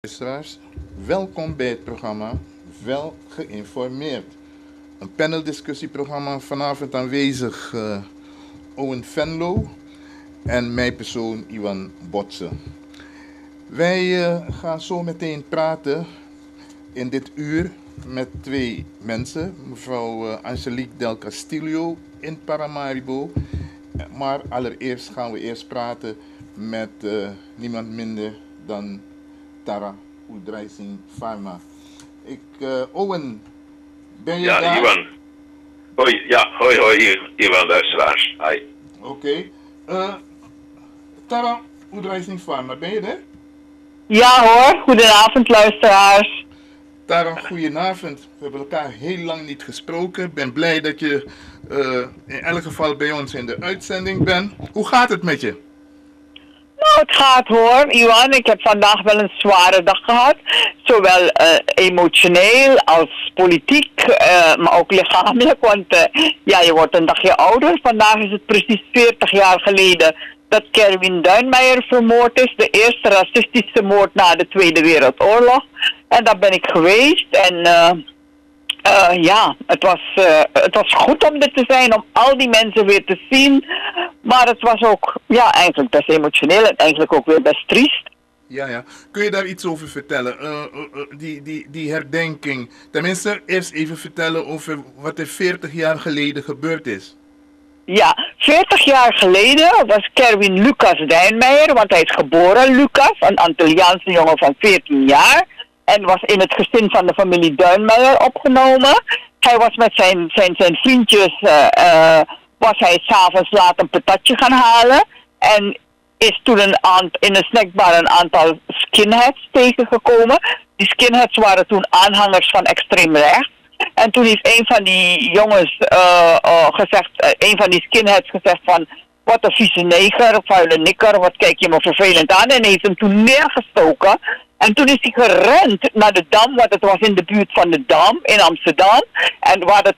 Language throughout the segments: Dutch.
luisteraars, welkom bij het programma Wel geïnformeerd. Een paneldiscussieprogramma vanavond aanwezig uh, Owen Venlo en mijn persoon Iwan Botsen. Wij uh, gaan zo meteen praten in dit uur met twee mensen. Mevrouw uh, Angelique Del Castillo in Paramaribo. Maar allereerst gaan we eerst praten met niemand minder dan Tara Oedrijsing Pharma. Ik, uh, Owen, ben je ja, daar? Ja, Iwan. Hoi, ja, hoi, hoi, Iwan, luisteraars. Hi. Oké. Okay. Uh, Tara Oedrijsing Pharma, ben je er? Ja hoor, goedenavond luisteraars. Tara, goedenavond. We hebben elkaar heel lang niet gesproken. Ik ben blij dat je uh, in elk geval bij ons in de uitzending bent. Hoe gaat het met je? Nou, het gaat hoor, Iwan. Ik heb vandaag wel een zware dag gehad. Zowel uh, emotioneel als politiek, uh, maar ook lichamelijk. Want uh, ja, je wordt een dagje ouder. Vandaag is het precies 40 jaar geleden dat Kerwin Duinmeijer vermoord is. De eerste racistische moord na de Tweede Wereldoorlog. En daar ben ik geweest. En uh, ja, het was, uh, het was goed om dit te zijn, om al die mensen weer te zien. Maar het was ook, ja, eigenlijk best emotioneel en eigenlijk ook weer best triest. Ja, ja. Kun je daar iets over vertellen? Uh, die, die, die herdenking. Tenminste, eerst even vertellen over wat er 40 jaar geleden gebeurd is. Ja, 40 jaar geleden was Kerwin Lucas Dijnmeijer, want hij is geboren Lucas, een Antilliaanse jongen van 14 jaar en was in het gezin van de familie Duinmeijer opgenomen. Hij was met zijn, zijn, zijn vriendjes, uh, uh, was hij s'avonds laat een patatje gaan halen. En is toen een in een snackbar een aantal skinheads tegengekomen. Die skinheads waren toen aanhangers van extreem rechts. En toen heeft een van die jongens uh, gezegd, een van die skinheads gezegd van... Wat een vieze neger, vuile nikker, wat kijk je me vervelend aan. En heeft hem toen neergestoken. En toen is hij gerend naar de Dam, want het was in de buurt van de Dam in Amsterdam. En waar de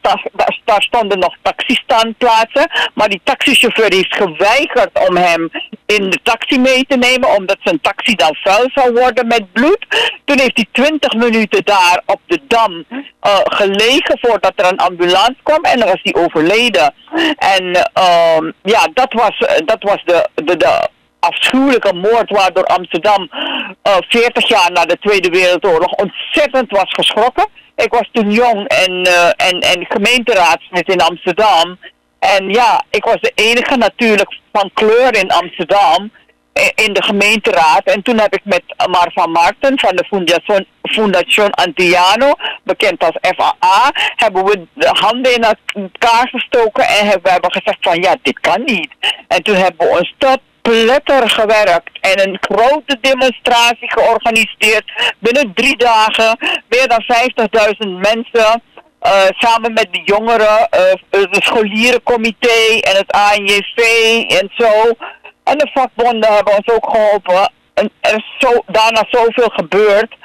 daar, stonden nog taxistaanplaatsen. Maar die taxichauffeur heeft geweigerd om hem in de taxi mee te nemen, omdat zijn taxi dan vuil zou worden met bloed. Toen heeft hij twintig minuten daar op de Dam uh, gelegen voordat er een ambulance kwam en dan was hij overleden. En uh, ja, dat was, dat was de, de, de afschuwelijke moord waardoor Amsterdam uh, 40 jaar na de Tweede Wereldoorlog ontzettend was geschrokken. Ik was toen jong en, uh, en, en gemeenteraadslid in Amsterdam. En ja, ik was de enige natuurlijk van kleur in Amsterdam in de gemeenteraad. En toen heb ik met Mar van Marten van de Fundación Antiano, bekend als FAA, hebben we de handen in elkaar gestoken en hebben, we hebben gezegd van ja, dit kan niet. En toen hebben we ons tot pletter gewerkt en een grote demonstratie georganiseerd. Binnen drie dagen meer dan 50.000 mensen. Uh, samen met de jongeren, uh, de scholierencomité en het ANJV en zo. En de vakbonden hebben ons ook geholpen. En er is zo, daarna zoveel gebeurd.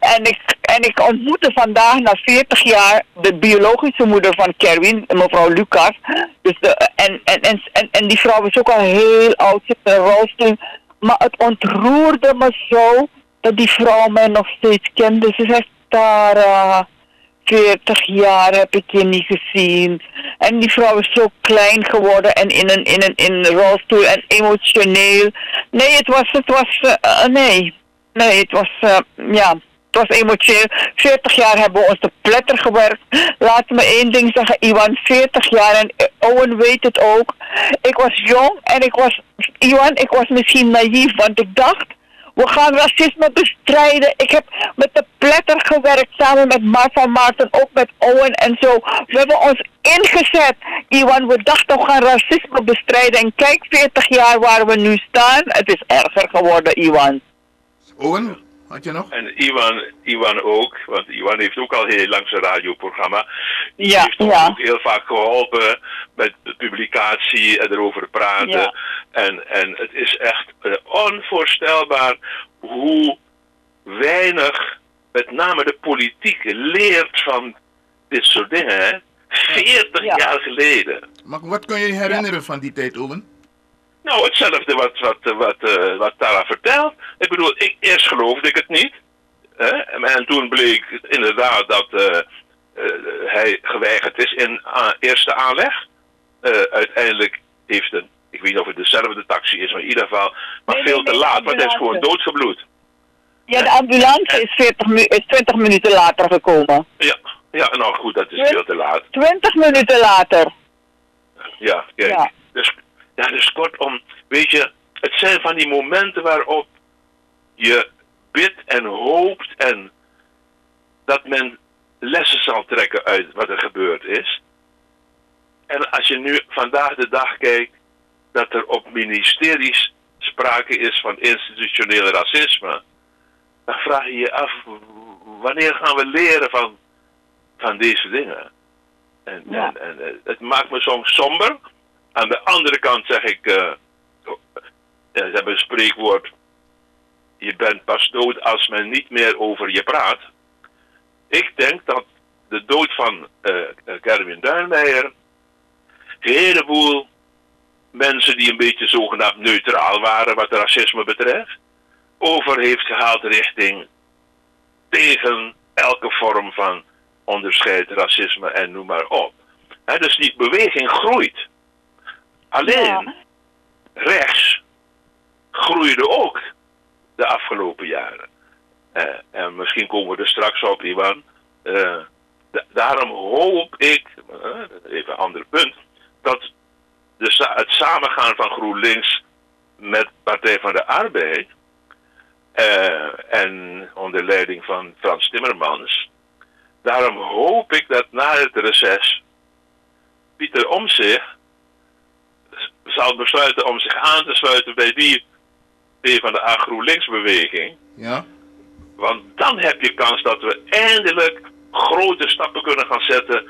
En ik, en ik ontmoette vandaag na 40 jaar de biologische moeder van Kerwin, mevrouw Lucas. Dus de, en, en, en, en, die vrouw is ook al heel oud, zit in een rolstoel. Maar het ontroerde me zo dat die vrouw mij nog steeds kende. Ze zegt, Tara, 40 jaar heb ik je niet gezien. En die vrouw is zo klein geworden en in een, in een, in rolstoel en emotioneel. Nee, het was, het was, uh, nee. Nee, het was, uh, ja, het was emotioneel. 40 jaar hebben we ons te pletter gewerkt. Laat me één ding zeggen, Iwan, 40 jaar en Owen weet het ook. Ik was jong en ik was, Iwan, ik was misschien naïef, want ik dacht we gaan racisme bestrijden. Ik heb met de pletter gewerkt samen met Martha Martin, ook met Owen en zo. We hebben ons ingezet, Iwan. We dachten we gaan racisme bestrijden. En kijk, 40 jaar waar we nu staan. Het is erger geworden, Iwan. Owen, had je nog? En Iwan, Iwan ook, want Iwan heeft ook al heel lang zijn radioprogramma. Die ja, heeft ons ja. ook heel vaak geholpen met de publicatie en erover praten. Ja. En, en het is echt uh, onvoorstelbaar hoe weinig met name de politiek leert van dit soort dingen. Hè? 40 Ja. jaar geleden. Maar wat kun je je herinneren van die tijd, Owen? Nou, hetzelfde wat, wat, wat, uh, wat Tara vertelt. Ik bedoel, ik, eerst geloofde ik het niet. Hè? En toen bleek inderdaad dat uh, hij geweigerd is in eerste aanleg. uiteindelijk heeft een, ik weet niet of het dezelfde taxi is, maar in ieder geval, maar veel te laat, want hij is gewoon doodgebloed. Ja, de ambulance is, 40 is 20 minuten later gekomen. Ja, ja, nou goed, dat is veel te laat. 20 minuten later. Ja, kijk. Ja. Dus, ja, dus kortom, weet je, het zijn van die momenten waarop je bidt en hoopt en dat men lessen zal trekken uit wat er gebeurd is. En als je nu vandaag de dag kijkt dat er op ministeries sprake is van institutioneel racisme, dan vraag je je af wanneer gaan we leren van, van deze dingen. En, en, en, het maakt me soms somber. Aan de andere kant zeg ik, uh, ze hebben een spreekwoord, je bent pas dood als men niet meer over je praat. Ik denk dat de dood van uh, Kerwin Duinmeijer een heleboel mensen die een beetje zogenaamd neutraal waren wat racisme betreft, over heeft gehaald richting tegen elke vorm van onderscheid, racisme en noem maar op. dus die beweging groeit. Alleen rechts groeide ook de afgelopen jaren. Uh, en misschien komen we er straks op, Iwan. Uh, daarom hoop ik, uh, even een ander punt, dat de, het samengaan van GroenLinks met Partij van de Arbeid en onder leiding van Frans Timmermans, daarom hoop ik dat na het reces Pieter Omtzigt zal besluiten om zich aan te sluiten bij die van de GroenLinks-beweging. Ja. Want dan heb je kans dat we eindelijk grote stappen kunnen gaan zetten.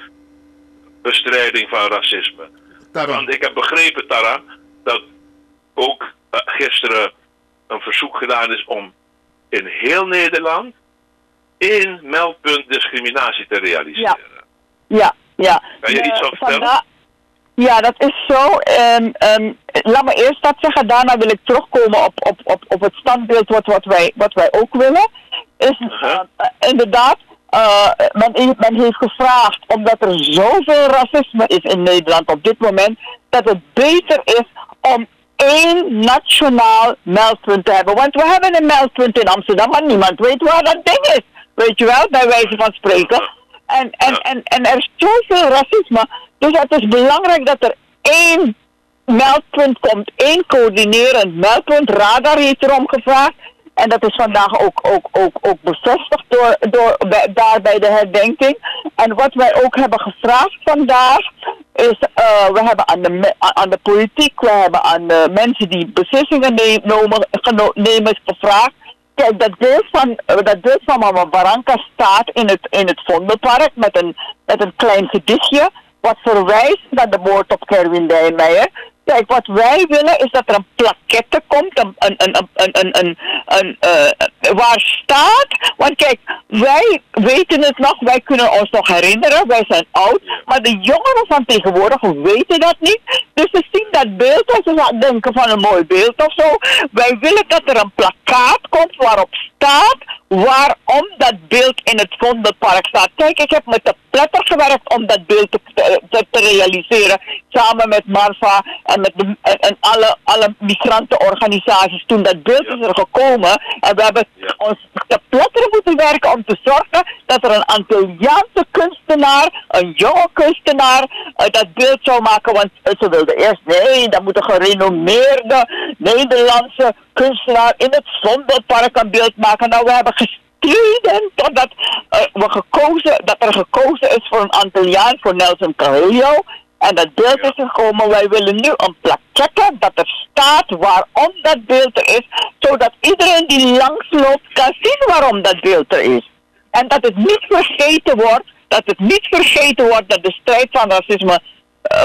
Bestrijding van racisme. Want ik heb begrepen, Tara, dat ook uh, gisteren een verzoek gedaan is om in heel Nederland één meldpunt discriminatie te realiseren. Ja, ja. ja. Kan je iets over vertellen? Ja, dat is zo. Um, um, laat me eerst dat zeggen. Daarna wil ik terugkomen op, op, op, op het standbeeld wat, wat, wij, wat wij ook willen. Is uh, inderdaad, uh, men, men heeft gevraagd, omdat er zoveel racisme is in Nederland op dit moment, dat het beter is om één nationaal meldpunt te hebben. Want we hebben een meldpunt in Amsterdam, maar niemand weet waar dat ding is. Weet je wel, bij wijze van spreken. En, en, en, en er is zoveel racisme. Dus het is belangrijk dat er één meldpunt komt, één coördinerend meldpunt. Radar heeft erom gevraagd. En dat is vandaag ook, ook, ook, ook bevestigd door, door, bij, daar bij de herdenking. En wat wij ook hebben gevraagd vandaag is, uh, we hebben aan de, aan de politiek, we hebben aan de mensen die beslissingen nemen, nemen gevraagd. Kijk, dat deel van, dat deel van Mama Barranca staat in het, in het Vondelpark met een, met een klein gedichtje wat verwijst naar de moord op Kerwin Dijmeijer. Kijk, wat wij willen is dat er een plaquette komt, een, een, een, een, een, een, een uh, waar staat. Want kijk, wij weten het nog, wij kunnen ons nog herinneren, wij zijn oud. Maar de jongeren van tegenwoordig weten dat niet. Dus ze zien dat beeld en ze denken van een mooi beeld of zo. Wij willen dat er een plakkaat komt waarop staat waarom dat beeld in het Vondelpark staat. Kijk, ik heb met de pletter gewerkt om dat beeld te, te, te realiseren. Samen met Marva en met de, en, alle, alle migrantenorganisaties. Toen dat beeld is er gekomen. En we hebben ons te pletter moeten werken om te zorgen dat er een Antilliaanse kunstenaar, een jonge kunstenaar, uh, dat beeld zou maken. Want uh, ze wilden eerst, nee, dat moet een gerenommeerde Nederlandse kunstenaar in het Vondelpark een beeld maken. Nou, we hebben gestreden totdat uh, we gekozen, dat er gekozen is voor een Antilliaan, voor Nelson Carrillo. En dat beeld is gekomen. Wij willen nu een plaquette dat er staat waarom dat beeld er is. Zodat iedereen die langsloopt kan zien waarom dat beeld er is. En dat het niet vergeten wordt. Dat het niet vergeten wordt dat de strijd van racisme uh,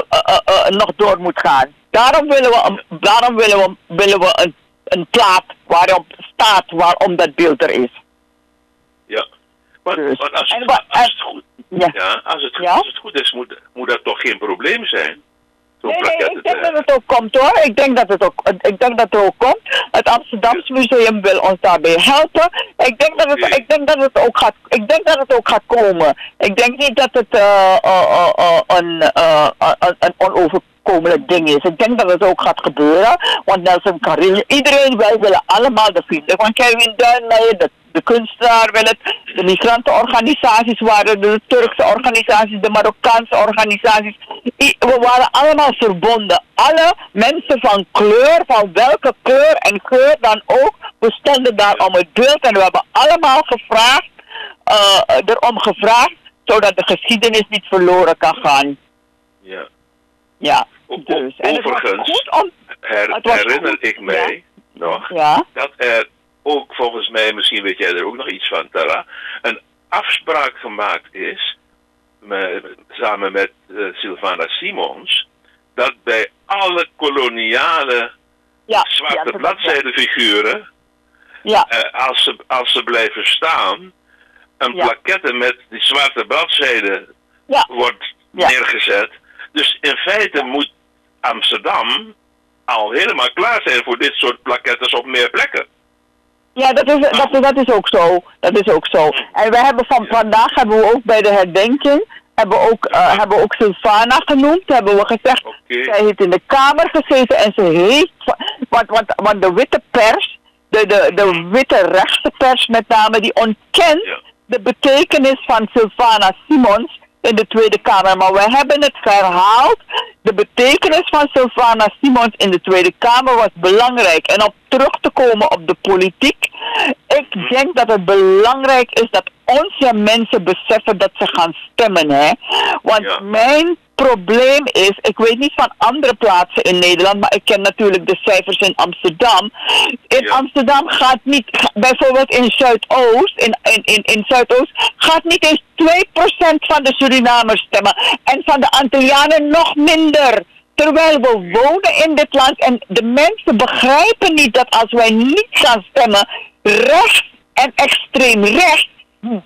uh, nog door moet gaan. Daarom willen we, een, daarom willen we, willen we een, een plaat waarop staat waarom dat beeld er is. Ja. Maar, dus. maar als, als, het goed, ja. ja als, het, als het goed is, moet, moet dat toch geen probleem zijn? Nee, ik denk dat het ook komt hoor. Ik denk dat het ook, ik denk dat het ook komt. Het Amsterdamse Museum wil ons daarbij helpen. Ik denk dat het, ik denk dat het ook gaat, ik denk dat het ook gaat komen. Ik denk niet dat het eh, eh, eh, een, een, een onoverkomelijk ding is. Ik denk dat het ook gaat gebeuren. Want Nelson Carrillo, iedereen, wij willen allemaal de vrienden van Kevin Duinmeijer, de, de kunstenaar wil het, de migrantenorganisaties waren, de Turkse organisaties, de Marokkaanse organisaties. We waren allemaal verbonden. Alle mensen van kleur, van welke kleur en geur dan ook, we stonden daar om het beeld en we hebben allemaal gevraagd, eh, erom gevraagd, zodat de geschiedenis niet verloren kan gaan. Ja. Ja, dus. En het was overigens- goed om... Her- Het was herinner goed, ik mij nog Ja, dat er ook volgens mij, misschien weet jij er ook nog iets van, Tara, een afspraak gemaakt is, met, samen met eh, Sylvana Simons, dat bij alle koloniale ja. zwarte ja, bladzijdenfiguren, Ja, eh, als, ze, als ze blijven staan, een Ja. plaquette met die zwarte bladzijden ja, wordt Ja. neergezet. Dus in feite moet Amsterdam al helemaal klaar zijn voor dit soort plaquettes op meer plekken. Ja, dat is, dat, dat is ook zo. Dat is ook zo. En we hebben van vandaag hebben we ook bij de herdenking hebben we ook, eh, hebben ook Sylvana genoemd. Hebben we gezegd, zij heeft in de Kamer gezeten en ze heeft, want, want, want de witte pers, de, de, de witte rechtse pers met name, die ontkent Ja. de betekenis van Sylvana Simons in de Tweede Kamer. Maar we hebben het verhaald. De betekenis van Sylvana Simons in de Tweede Kamer was belangrijk. En om terug te komen op de politiek. Ik denk dat het belangrijk is dat onze mensen beseffen dat ze gaan stemmen. Hè? Want Ja. mijn probleem is, ik weet niet van andere plaatsen in Nederland, maar ik ken natuurlijk de cijfers in Amsterdam. In Ja. Amsterdam gaat niet, bijvoorbeeld in Zuidoost, in, in, in, in Zuidoost, gaat niet eens 2% van de Surinamers stemmen. En van de Antillianen nog minder. Terwijl we wonen in dit land en de mensen begrijpen niet dat als wij niet gaan stemmen, rechts en extreem rechts,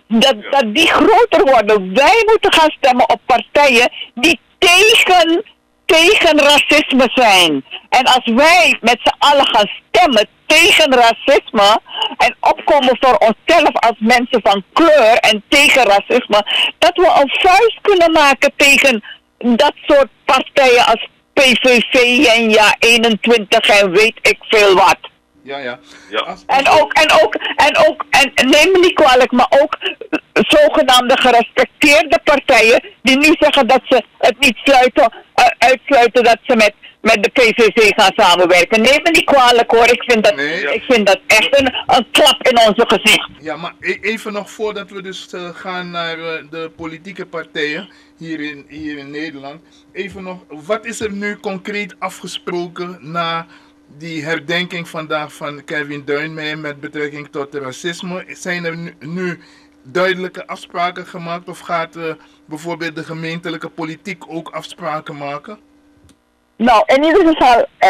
dat, dat die groter worden. Wij moeten gaan stemmen op partijen die tegen, tegen racisme zijn. En als wij met z'n allen gaan stemmen tegen racisme en opkomen voor onszelf als mensen van kleur en tegen racisme, dat we een vuist kunnen maken tegen dat soort partijen als PVV en Ja 21 en weet ik veel wat. Ja, ja. En ook, en ook, en ook, en neem me niet kwalijk, maar ook zogenaamde gerespecteerde partijen die nu zeggen dat ze het niet sluiten, eh, uitsluiten dat ze met, met de PVV gaan samenwerken. Neem me niet kwalijk hoor, ik vind dat, Nee. ik vind dat echt een, een klap in onze gezicht. Ja, maar e- even nog voordat we dus eh, gaan naar eh, de politieke partijen hier in, hier in Nederland. Even nog, wat is er nu concreet afgesproken na die herdenking vandaag van Kevin Duinmeijer met betrekking tot racisme? Zijn er nu, duidelijke afspraken gemaakt of gaat eh, bijvoorbeeld de gemeentelijke politiek ook afspraken maken? Nou, in ieder geval, eh,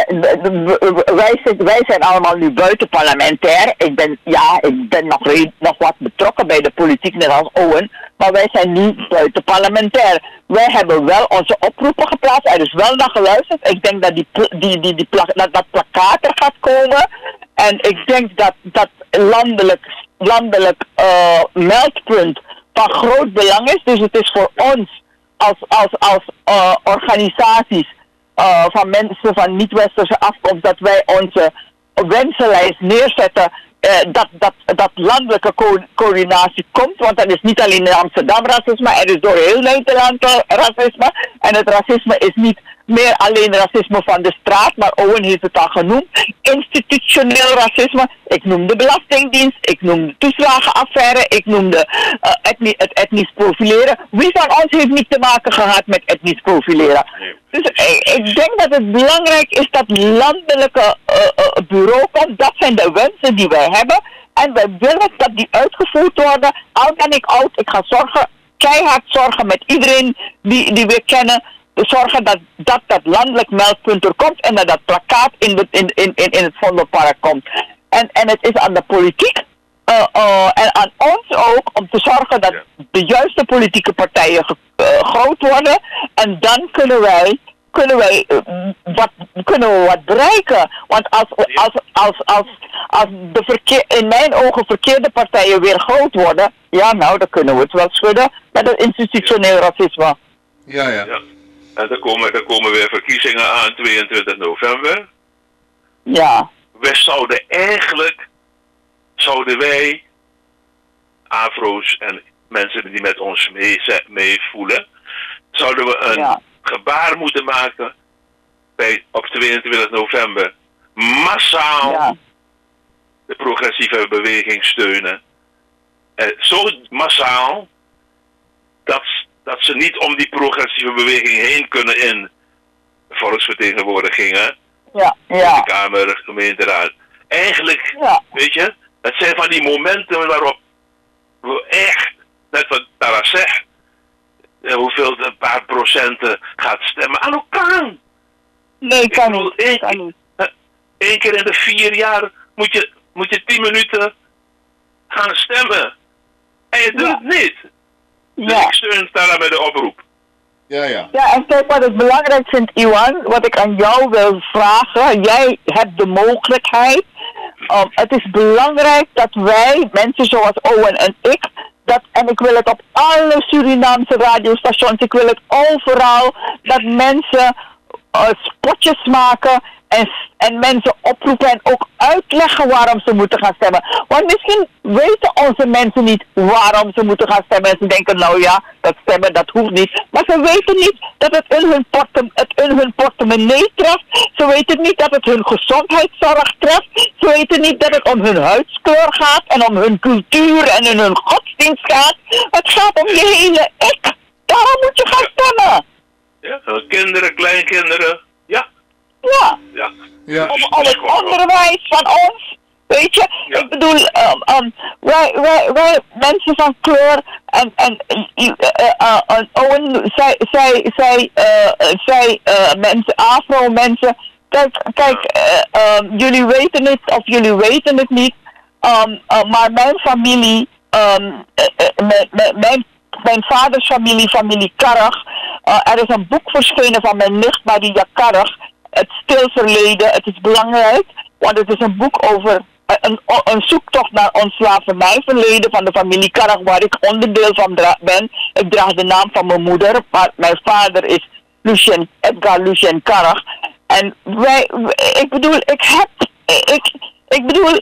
wij, zitten- wij zijn allemaal nu buitenparlementair. Ik ben, ja, ik ben nog, nog wat betrokken bij de politiek, net als Owen. Maar wij zijn nu buitenparlementair. Wij hebben wel onze oproepen geplaatst. Er is wel naar geluisterd. Ik denk dat die, die, die, die dat, dat plakkaat er gaat komen. En ik denk dat dat landelijk, landelijk eh, meldpunt van groot belang is. Dus het is voor ons als, als, als eh, organisaties eh, van mensen van niet-westerse afkomst dat wij onze wensenlijst neerzetten. eh, dat, dat, dat landelijke co- coördinatie komt, want dat is niet alleen in Amsterdam racisme, er is door heel Nederland eh, racisme. En het racisme is niet meer alleen racisme van de straat, maar Owen heeft het al genoemd. Institutioneel racisme. Ik noem de Belastingdienst, ik noem de toeslagenaffaire, ik noem de, eh, het etnisch profileren. Wie van ons heeft niet te maken gehad met etnisch profileren? Dus ik, ik denk dat het belangrijk is dat landelijke eh, eh, bureau komt. Dat zijn de wensen die wij hebben. En wij willen dat die uitgevoerd worden. Al ben ik oud, ik ga zorgen, keihard zorgen met iedereen die, die we kennen. Zorgen dat, dat dat landelijk meldpunt er komt en dat dat plakkaat in, de, in, in, in, in het Vondelpark komt. En, en het is aan de politiek eh, eh, en aan ons ook om te zorgen dat Ja. de juiste politieke partijen ge- eh, groot worden. En dan kunnen wij kunnen wij wat, kunnen we wat bereiken. Want als, als, als, als, als de verkeer, in mijn ogen verkeerde partijen weer groot worden, ja nou, dan kunnen we het wel schudden met het institutioneel racisme. Ja, ja. Ja. En er komen, er komen weer verkiezingen aan 22 november. Ja, We zouden eigenlijk, zouden wij, afro's en mensen die met ons mee- meevoelen, zouden we een Ja. gebaar moeten maken bij, op 22 november. Massaal ja, de progressieve beweging steunen. Zo massaal dat, dat ze niet om die progressieve beweging heen kunnen in volksvertegenwoordigingen, ja, ja, Kamer, gemeenteraad. Eigenlijk, ja, weet je, het zijn van die momenten waarop we echt, net wat Tara zegt, eh, hoeveel een paar procenten gaat stemmen aan elkaar. nee, kan niet, ik- kan niet. Eén keer in de vier jaar moet je, moet je tien minuten gaan stemmen. En je doet Ja. het niet. Dus Ja. ik steun met de oproep. Ja, ja. Ja, en kijk wat ik belangrijk vind, Iwan, wat ik aan jou wil vragen. Jij hebt de mogelijkheid. Um, het is belangrijk dat wij, mensen zoals Owen en ik, dat, en ik wil het op alle Surinaamse radiostations, ik wil het overal, dat mensen spotjes maken en, en mensen oproepen en ook uitleggen waarom ze moeten gaan stemmen. Want misschien weten onze mensen niet waarom ze moeten gaan stemmen. En ze denken, nou ja, dat stemmen dat hoeft niet. Maar ze weten niet dat het in hun, het in hun portemonnee treft. Ze weten niet dat het hun gezondheidszorg treft. Ze weten niet dat het om hun huidskleur gaat en om hun cultuur en in hun godsdienst gaat. Het gaat om je hele ik. Daarom moet je gaan stemmen. Ja? En Kinderen, kleinkinderen. Ja, Ja. ja. Ja. om, om het onderwijs van ons. Weet je, Ja. ik bedoel, um, um, wij, wij, wij mensen van kleur en, en uh, uh, uh, Owen, zij, zij, zij, uh, zij uh, mensen, afro-mensen, kijk, kijk uh, um, jullie weten het of jullie weten het niet, um, uh, maar mijn familie, um, uh, uh, mijn, mijn, mijn, mijn vaders familie, familie Karrig, uh, er is een boek verschenen van mijn nicht Maria Karrig, het stilverleden, het is belangrijk, want het is een boek over eh, een, een zoektocht naar ons slavernijverleden van de familie Karag, waar ik onderdeel van ben. Ik draag de naam van mijn moeder, maar mijn vader is Lucien, Edgar Lucien Karag. En wij, ik bedoel, ik heb, ik, ik bedoel,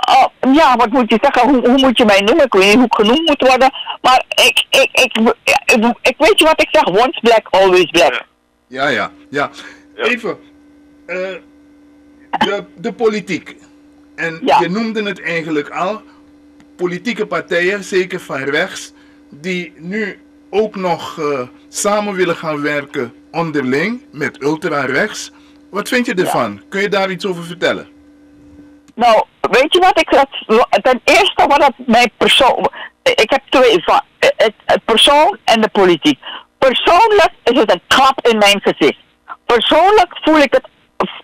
eh, ja, wat moet je zeggen, hoe, hoe moet je mij noemen? Ik weet niet hoe ik genoemd moet worden, maar ik, ik, ik, ik, ik weet je wat ik zeg, once black, always black. Ja. Ja, ja. Even, eh, de, de politiek. En Ja. je noemde het eigenlijk al. Politieke partijen, zeker van rechts, die nu ook nog eh, samen willen gaan werken onderling met ultra-rechts. Wat vind je ervan? Kun je daar iets over vertellen? Nou, weet je wat ik dat. Ten eerste wat dat mijn persoon. Ik heb twee van. Het, het persoon en de politiek. Persoonlijk is het een klap in mijn gezicht. Persoonlijk voel ik het.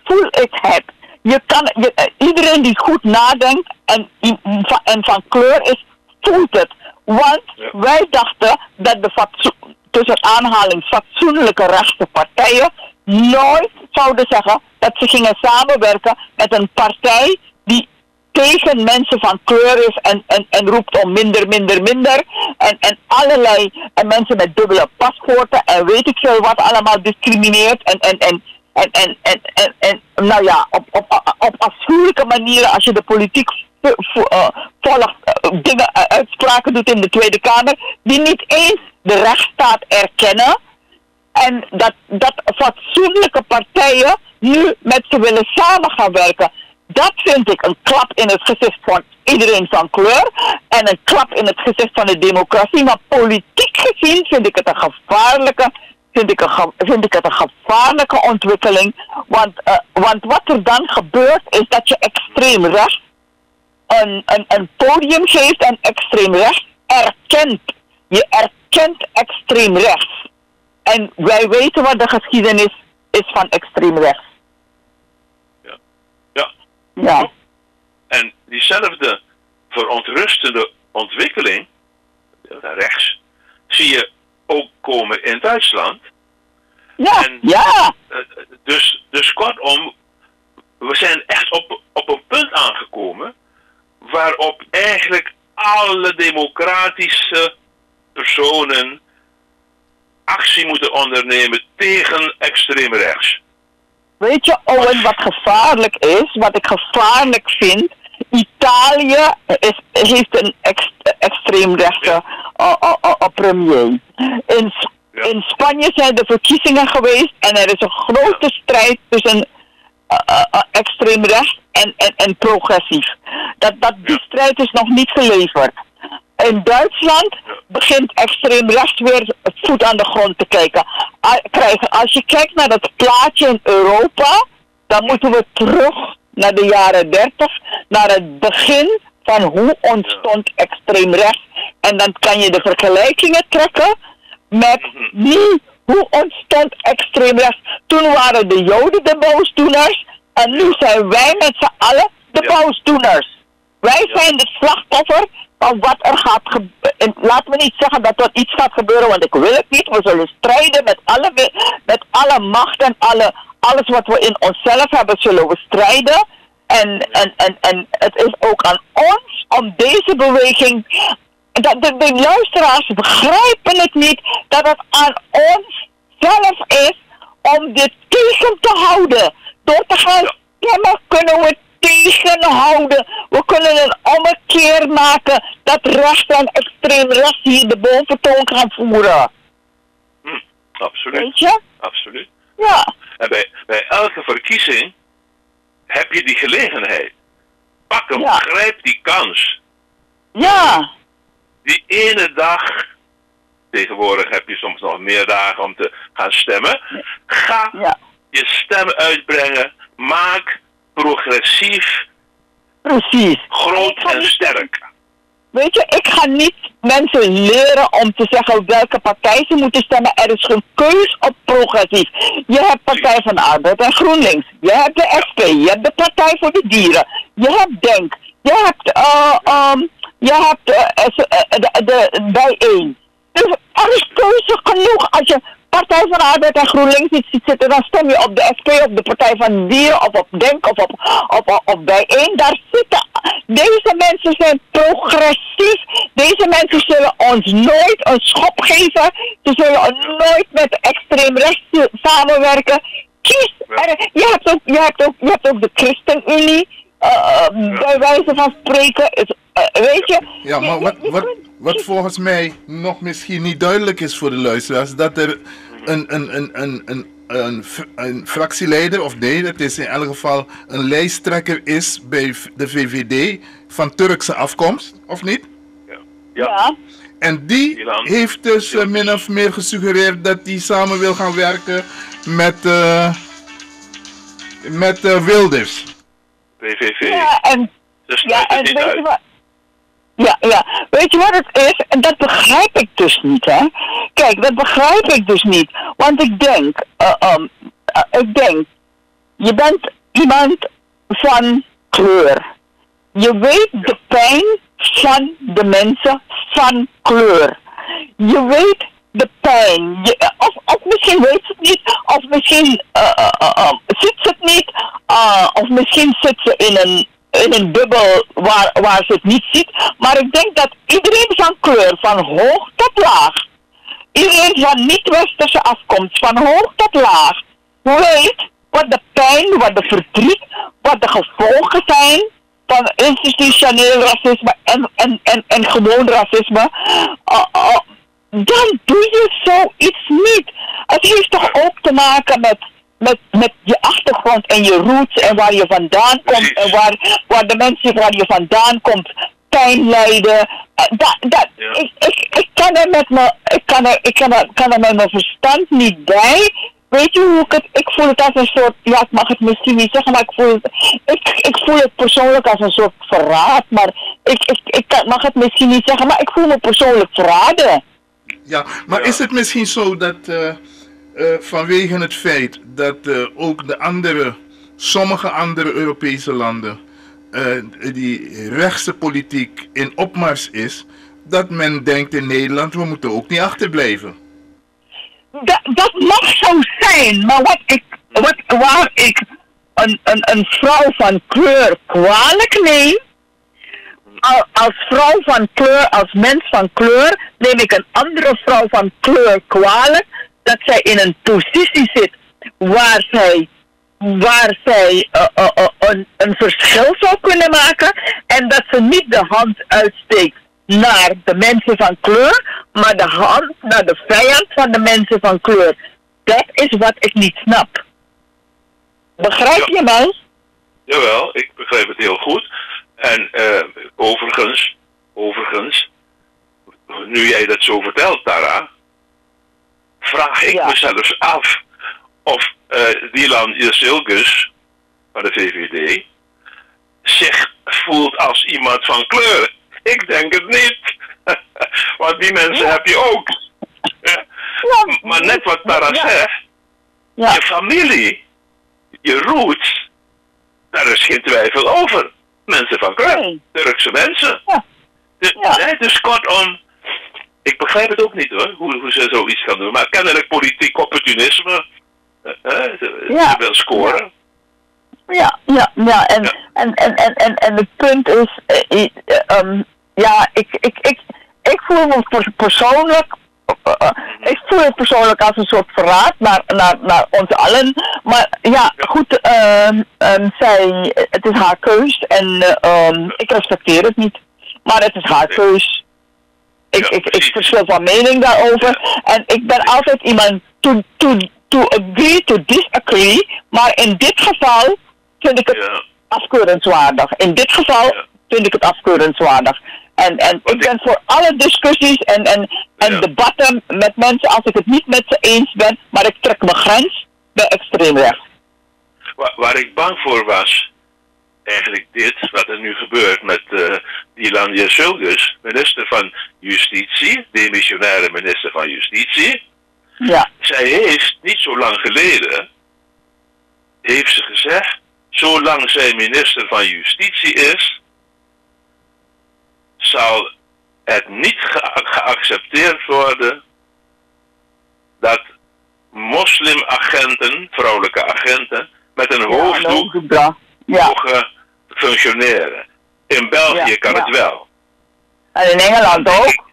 Voel ik het. Je kan, je, iedereen die goed nadenkt en, en van kleur is, voelt het. Want Ja. wij dachten dat de tussen aanhalings fatsoenlijke rechtse partijen nooit zouden zeggen dat ze gingen samenwerken met een partij tegen mensen van kleur is en, en, en roept om minder, minder, minder. En, en allerlei en mensen met dubbele paspoorten en weet ik veel wat allemaal discrimineert. En, en, en, en, en, en, en, nou ja, op, op, op afschuwelijke manieren als je de politiek eh, volgt, eh, eh, uitspraken doet in de Tweede Kamer, die niet eens de rechtsstaat erkennen. En dat, dat fatsoenlijke partijen nu met ze willen samen gaan werken. Dat vind ik een klap in het gezicht van iedereen van kleur. En een klap in het gezicht van de democratie. Maar politiek gezien vind ik het een gevaarlijke. Vind ik, een, vind ik het een gevaarlijke ontwikkeling. Want, eh, want wat er dan gebeurt is dat je extreem rechts een, een, een podium geeft en extreem rechts erkent. Je erkent extreem rechts. En wij weten wat de geschiedenis is van extreem rechts. Ja. En diezelfde verontrustende ontwikkeling, rechts, zie je ook komen in Duitsland. Ja, En- ja. Eh, dus, dus kortom, we zijn echt op, op een punt aangekomen waarop eigenlijk alle democratische personen actie moeten ondernemen tegen extreem rechts. Weet je, Owen, wat gevaarlijk is, wat ik gevaarlijk vind. Italië is, heeft een ex, extreemrechte uh, uh, uh, uh, premier. In, Spanje zijn er verkiezingen geweest en er is een grote strijd tussen extreem rechts en, en, en progressief. Dat, dat, die strijd is nog niet geleverd. In Duitsland begint extreem rechts weer het voet aan de grond te kijken. A- krijgen. Als je kijkt naar het plaatje in Europa, dan moeten we terug naar de jaren 30, naar het begin van hoe ontstond extreem rechts. En dan kan je de vergelijkingen trekken met nu, hoe ontstond extreem rechts. Toen waren de Joden de boosdoeners en nu zijn wij met z'n allen de Ja. boosdoeners. Wij Ja. zijn het slachtoffer van wat er gaat gebeuren. Laat me niet zeggen dat er iets gaat gebeuren, want ik wil het niet. We zullen strijden met alle, met alle macht en alle, alles wat we in onszelf hebben, zullen we strijden. En, en, en, en het is ook aan ons om deze beweging. Dat de, luisteraars begrijpen het niet dat het aan ons zelf is om dit tegen te houden. Door te gaan Ja. kunnen we tegenhouden. We kunnen een ommekeer maken dat rechts en extreem rechts hier de boventoon gaan voeren. Hm, absoluut, Weet je? absoluut. Ja. En bij, bij elke verkiezing heb je die gelegenheid. Pak hem, Ja. grijp die kans. Ja. Die ene dag, tegenwoordig heb je soms nog meer dagen om te gaan stemmen. Ga Ja. je stem uitbrengen. Maak progressief, Precies. groot en niet- sterk. Weet je, ik ga niet mensen leren om te zeggen welke partij ze moeten stemmen. Er is geen keus op progressief. Je hebt Partij van Arbeid en GroenLinks. Je hebt de SP. Je hebt de Partij voor de Dieren. Je hebt Denk. Je hebt, eh, ehm, je hebt eh, eh, de, de, bijeen. Dus er is keuze genoeg. Als je Partij van de Arbeid en GroenLinks niet ziet zitten, dan stem je op de SP, op de Partij van Dieren, of op Denk, of op, op, op, op bijeen. Daar zitten, deze mensen zijn progressief. Deze mensen zullen ons nooit een schop geven. Ze zullen nooit met extreem rechts samenwerken. Kies, je, hebt ook, je, hebt ook, je hebt ook de ChristenUnie, eh, bij wijze van spreken. Is, eh, weet je? Ja, maar Je- wat, je- wat, kunt- wat volgens mij nog misschien niet duidelijk is voor de luisteraars, dat er een, een, een, een, een, een, een fractieleider, of nee, het is in elk geval een lijsttrekker is bij de VVD van Turkse afkomst, of niet? Ja. ja. En die Ilan. heeft dus eh, min of meer gesuggereerd dat hij samen wil gaan werken met, eh met Wilders. PVV. Ja, en dus Ja, en weet je wat? Ja, ja. Weet je wat het is? En dat begrijp ik dus niet, hè? Kijk, dat begrijp ik dus niet. Want ik denk, eh, eh, ik denk, je bent iemand van kleur. Je weet de pijn van de mensen van kleur. Je weet de pijn. Je, of, of misschien weet ze het niet, of misschien eh, eh, eh, eh, ziet ze het niet, eh, of misschien zit ze in een, in een bubbel waar, waar ze het niet ziet. Maar ik denk dat iedereen van kleur, van hoog tot laag, iedereen van niet-westerse afkomst, van hoog tot laag, weet wat de pijn, wat de verdriet, wat de gevolgen zijn van institutioneel racisme en, en, en, en gewoon racisme. Uh, uh, dan doe je zoiets niet. Het heeft toch ook te maken met, met, met je achtergrond en je roots en waar je vandaan komt en waar, waar de mensen waar je vandaan komt pijn lijden. Eh, dat, dat, Ja. ik, ik, ik kan er met me, ik kan er, ik kan er, kan er met mijn verstand niet bij. Weet je hoe ik het, ik voel het als een soort, ja ik mag het misschien niet zeggen, maar ik voel het, ik, ik voel het persoonlijk als een soort verraad, maar ik, ik, ik kan, mag het misschien niet zeggen, maar ik voel me persoonlijk verraden. Ja, maar Ja. is het misschien zo dat eh, vanwege het feit dat eh, ook de andere, sommige andere Europese landen, eh, die rechtse politiek in opmars is, dat men denkt in Nederland, we moeten ook niet achterblijven? dat, mag zo zijn, maar wat ik, wat, waar ik een, een, een vrouw van kleur kwalijk neem, al- als vrouw van kleur, als mens van kleur, neem ik een andere vrouw van kleur kwalijk dat zij in een positie zit waar zij, waar zij eh, eh, eh, een, een verschil zou kunnen maken en dat ze niet de hand uitsteekt naar de mensen van kleur, maar de hand naar de vijand van de mensen van kleur. Dat is wat ik niet snap. Begrijp je mij? Jawel, ik begrijp het heel goed. En overigens, overigens, nu jij dat zo vertelt, Tara, vraag ik Ja. me zelfs af of eh Dylan Jusilgus van de VVD zich voelt als iemand van kleur. Ik denk het niet. Want die mensen Ja. heb je ook. Ja. Maar net wat Tara ja. zegt, je familie, je roots, daar is geen twijfel over. Mensen van kleur, Nee. Turkse mensen. Ja. De- Ja. nee, dus kortom, ik begrijp het ook niet hoor, hoe, hoe ze zoiets gaan doen. Maar kennelijk politiek opportunisme. eh, ze, Ja. ze wil scoren. Ja, ja, ja. En, Ja. En, en, en, en, en het punt is, eh, eh, ehm, ja, ik, ik, ik, ik voel me pers- persoonlijk, eh, ik voel het persoonlijk als een soort verraad naar, naar, naar ons allen. Maar ja, goed, ehm, zij, het is haar keus en ehm, ik respecteer het niet. Maar het is haar keus. Ik, ik, verschil van mening daarover. En ik ben altijd iemand to, to, to agree to disagree. Maar in dit geval vind ik het Ja. afkeurenswaardig. In dit geval Ja. vind ik het afkeurenswaardig. En, en ik ben voor alle discussies en, en, en Ja. debatten met mensen als ik het niet met ze eens ben, maar ik trek mijn grens bij extreem rechts. Waar, waar ik bang voor was, eigenlijk dit, wat er nu gebeurt met eh Dylan Jusilgus, minister van Justitie, demissionaire minister van Justitie. Ja, Zij heeft niet zo lang geleden, heeft ze gezegd, zolang zij minister van Justitie is, zal het niet ge- geaccepteerd worden dat moslimagenten, vrouwelijke agenten, met een hoofddoek ja. mogen functioneren. In België Ja, kan ja. het wel. En in Engeland ook.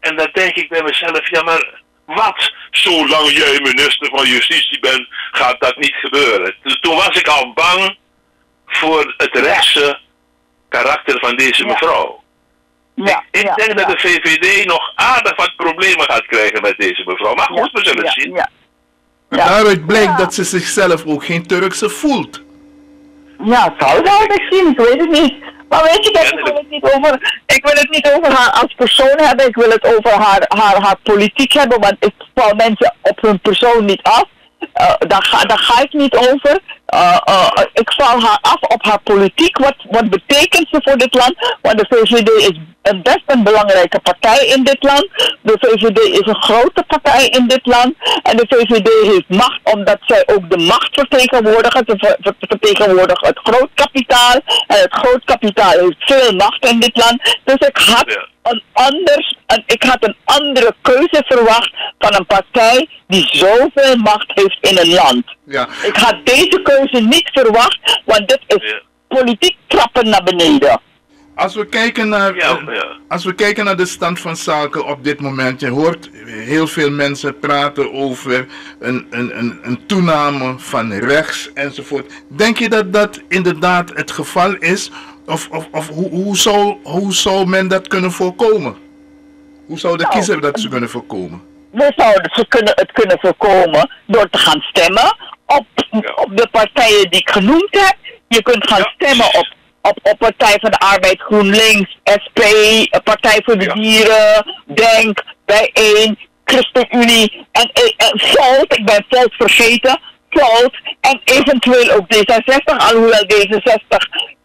En dan denk ik bij mezelf, ja maar wat? Zolang jij minister van Justitie bent, gaat dat niet gebeuren. Toen- was ik al bang voor het rechtse karakter van deze Ja. mevrouw. Ja, Ik ja, denk ja. dat de VVD nog aardig wat problemen gaat krijgen met deze mevrouw. Maar goed, we zullen ja, het zien. Ja, En Ja. daaruit blijkt Ja. dat ze zichzelf ook geen Turkse voelt. Ja zou wel misschien, ik weet het niet. Maar weet je, ik wil het niet over, ik wil het niet over haar als persoon hebben, ik wil het over haar, haar, haar politiek hebben, want ik val mensen op hun persoon niet af. Eh, daar, ga, daar ga ik niet over. Eh, ik val haar af op haar politiek. Wat, wat betekent ze voor dit land? Want de VVD is een best een belangrijke partij in dit land. De VVD is een grote partij in dit land. En de VVD heeft macht omdat zij ook de macht vertegenwoordigen. Ze ver- ver- vertegenwoordigen het groot kapitaal. En het groot kapitaal heeft veel macht in dit land. Dus ik had. Een anders, een, ik had een andere keuze verwacht van een partij die zoveel macht heeft in een land. Ja. Ik had deze keuze niet verwacht, want dit is Ja. politiek trappen naar beneden. Als we kijken naar, Ja, eh, ja. als we kijken naar de stand van zaken op dit moment, je hoort heel veel mensen praten over een, een, een, een toename van rechts enzovoort. Denk je dat dat inderdaad het geval is? Of, of, of hoe, hoe, zou, hoe zou men dat kunnen voorkomen? Hoe zou de Nou, kiezer dat ze kunnen voorkomen? We zouden ze kunnen, het kunnen voorkomen door te gaan stemmen op, op de partijen die ik genoemd heb. Je kunt gaan Ja. stemmen op, op, op Partij van de Arbeid, GroenLinks, SP, eh, Partij voor de Ja. Dieren, Denk, Bijeen, ChristenUnie en, en, en Volt. Ik ben Volt vergeten. Volt en eventueel ook D66, alhoewel D66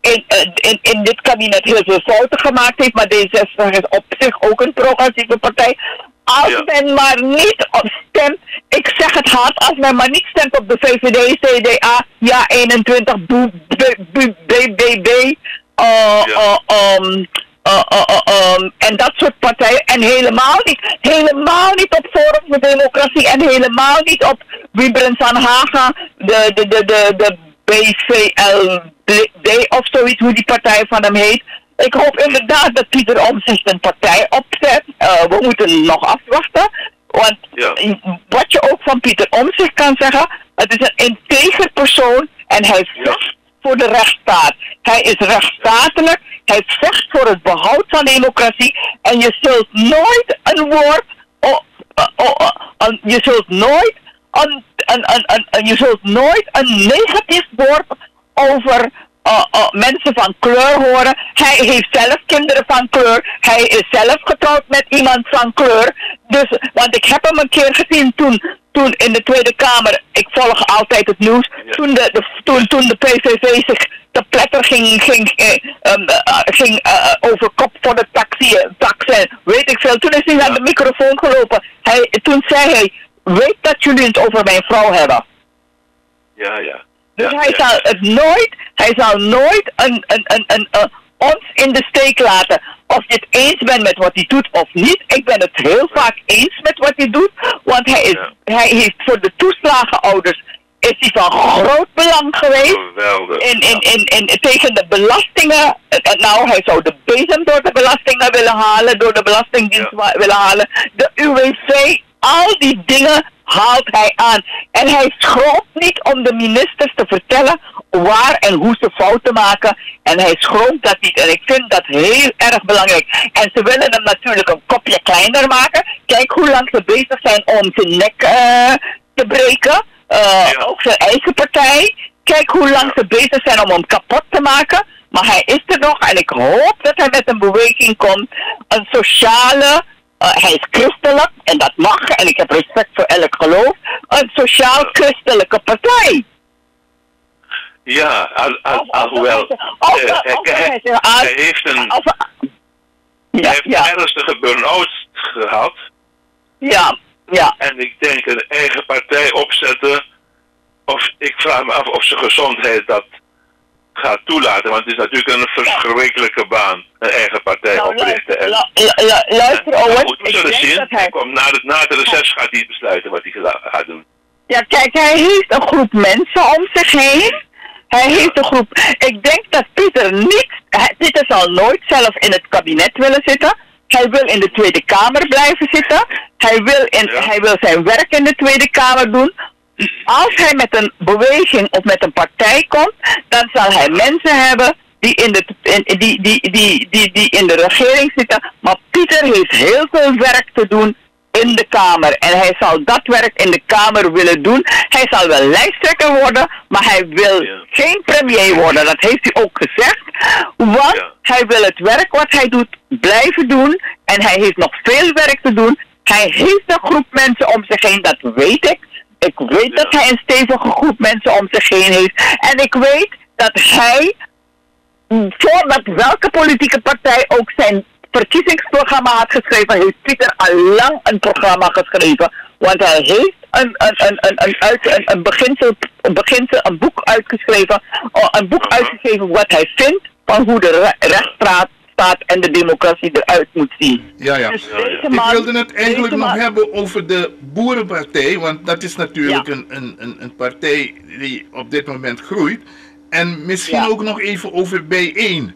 in, eh, in, in dit kabinet heel veel fouten gemaakt heeft, maar D66 is op zich ook een progressieve partij. Als Ja. men maar niet op stemt, ik zeg het hard, als men maar niet stemt op de VVD, CDA, ja 21, BBB, uh, Ja. uh, um, uh, uh, um, en dat soort partijen. En helemaal niet, helemaal niet op Forum voor Democratie en helemaal niet op Wiebren van Haga, de, de, de, de, de BVLD of zoiets, hoe die partij van hem heet. Ik hoop inderdaad dat Pieter Omzicht een partij opzet. Uh, we moeten nog afwachten. Want Ja. wat je ook van Pieter Omzicht kan zeggen, het is een integer persoon en hij vecht voor de rechtsstaat. Hij is rechtsstatelijk, hij vecht voor het behoud van democratie en je zult nooit een woord, oh, oh, oh, je zult nooit een, een, een, een, een- je zult nooit een negatief woord over uh, uh, mensen van kleur horen. Hij heeft zelf kinderen van kleur. Hij is zelf getrouwd met iemand van kleur. Dus, want ik heb hem een keer gezien toen, toen in de Tweede Kamer. Ik volg altijd het nieuws. Toen, de, de, toen, toen de PVV zich te pletter ging, ging, eh, um, eh, ging eh, over kop voor de taxi, eh, taxen, weet ik veel. Toen is hij naar de microfoon gelopen. Hij, toen zei hij, weet dat jullie het over mijn vrouw hebben. Ja, ja. Dus Ja, hij ja. zal het nooit, hij zal nooit een, een, een, een, een- ons in de steek laten. Of je het eens bent met wat hij doet of niet. Ik ben het heel vaak eens met wat hij doet. Want hij, is, Ja. hij heeft voor de toeslagenouders is hij van groot belang geweest. Geweldig. In, in, in, in, tegen de belastingen. Nou, hij zou de bezem door de belastingen willen halen. Door de belastingdienst Ja. willen halen. De UWV, al die dingen haalt hij aan. En hij schroomt niet om de ministers te vertellen waar en hoe ze fouten maken. En hij schroomt dat niet. En ik vind dat heel erg belangrijk. En ze willen hem natuurlijk een kopje kleiner maken. Kijk hoe lang ze bezig zijn om zijn nek eh, te breken. Ja. Ook zijn eigen partij. Kijk hoe lang ze bezig zijn om hem kapot te maken. Maar hij is er nog en ik hoop dat hij met een beweging komt. Een sociale, eh, hij is christelijk en dat mag en ik heb respect voor elk geloof. Een sociaal-christelijke partij. Ja, al, al, alhoewel. hij, heeft een, Of, hij ja, heeft ja, een ernstige burn-out gehad. ja, ja. En ik denk een eigen partij opzetten. Of ik vraag me af of zijn gezondheid dat gaat toelaten. Want het is natuurlijk een verschrikkelijke baan. Een eigen partij Nou, oprichten. En, luister, lu- lu- lu- luister Nou, Owen, goed, we ik zullen denk zien. dat Hij komt na, de, na de reces gaat hij besluiten wat hij gaat doen. Ja, kijk, hij heeft een groep mensen om zich heen. Hij heeft een groep. Ik denk dat Pieter niet. hij- Pieter zal nooit zelf in het kabinet willen zitten. Hij wil in de Tweede Kamer blijven zitten. Hij wil, in, Ja. hij wil zijn werk in de Tweede Kamer doen. Als hij met een beweging of met een partij komt, dan zal hij mensen hebben die in de, in, die, die, die, die, die in de regering zitten. Maar Pieter heeft heel veel werk te doen in de Kamer. En hij zal dat werk in de Kamer willen doen. Hij zal wel lijsttrekker worden, maar hij wil Ja. geen premier worden. Dat heeft hij ook gezegd. Want Ja. hij wil het werk wat hij doet blijven doen. En hij heeft nog veel werk te doen. Hij heeft een groep mensen om zich heen, dat weet ik. Ik weet Ja. dat hij een stevige groep mensen om zich heen heeft. En ik weet dat hij, voordat welke politieke partij ook zijn verkiezingsprogramma had geschreven, heeft Pieter al lang een programma geschreven. Want hij heeft een, een, een, een, een, uit, een, een, beginsel, een beginsel, een boek uitgeschreven, oh, een boek uitgegeven wat hij vindt van hoe de re- rechtsstaat staat en de democratie eruit moet zien. Ja, ja. Dus Ik wilde het eigenlijk nog man- hebben over de Boerenpartij, want dat is natuurlijk Ja. een, een, een, een partij die op dit moment groeit. En misschien Ja. ook nog even over B1.